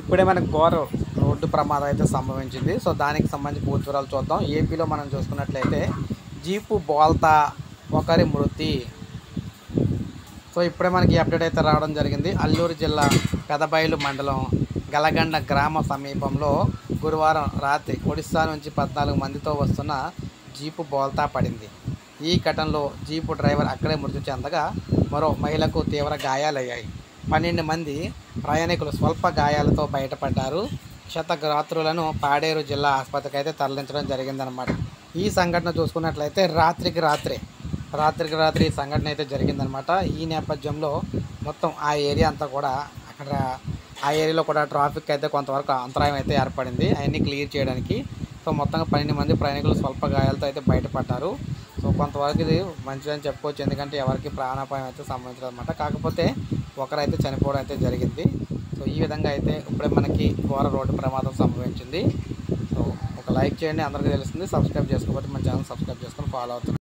ఇప్పుడే మనకు ఘోర రోడ్డు ప్రమాదం అయితే సంభవించింది. సో దానికి సంబంధించి పూర్తి వివరాలు చూద్దాం. ఏపీలో మనం చూసుకున్నట్లయితే జీపు బోల్తా ఒకరి మృతి. సో ఇప్పుడే మనకి అప్డేట్ అయితే రావడం జరిగింది. అల్లూరు జిల్లా పెదబయలు మండలం గలగండ గ్రామ సమీపంలో గురువారం రాత్రి ఒడిస్సా నుంచి పద్నాలుగు మందితో వస్తున్న జీపు బోల్తా పడింది. ఈ ఘటనలో జీపు డ్రైవర్ అక్కడే మృతి చెందగా మరో మహిళకు తీవ్ర గాయాలయ్యాయి. పన్నెండు మంది ప్రయాణికులు స్వల్ప గాయాలతో బయటపడ్డారు. క్షతగాత్రులను పాడేరు జిల్లా ఆసుపత్రికి అయితే తరలించడం జరిగిందనమాట ఈ సంఘటన చూసుకున్నట్లయితే రాత్రికి రాత్రే రాత్రికి రాత్రి ఈ సంఘటన అయితే జరిగిందనమాట ఈ నేపథ్యంలో మొత్తం ఆ ఏరియా అంతా కూడా అక్కడ ఆ ఏరియాలో కూడా ట్రాఫిక్ అయితే కొంతవరకు అంతరాయం అయితే ఏర్పడింది. అవన్నీ క్లియర్ చేయడానికి సో మొత్తంగా పన్నెండు మంది ప్రయాణికులు స్వల్ప గాయాలతో అయితే బయటపడ్డారు. సో కొంతవరకు ఇది మంచిదని చెప్పుకోవచ్చు. ఎందుకంటే ఎవరికి ప్రాణాపాయం అయితే సంబంధించదు అనమాట కాకపోతే ఒకరైతే చనిపోవడం అయితే జరిగింది. సో ఈ విధంగా అయితే ఇప్పుడే మనకి ఘోర రోడ్డు ప్రమాదం సంభవించింది. సో ఒక లైక్ చేయండి అందరికీ తెలుస్తుంది. సబ్స్క్రైబ్ చేసుకోకపోతే మన ఛానల్ సబ్స్క్రైబ్ చేసుకొని ఫాలో అవుతుంది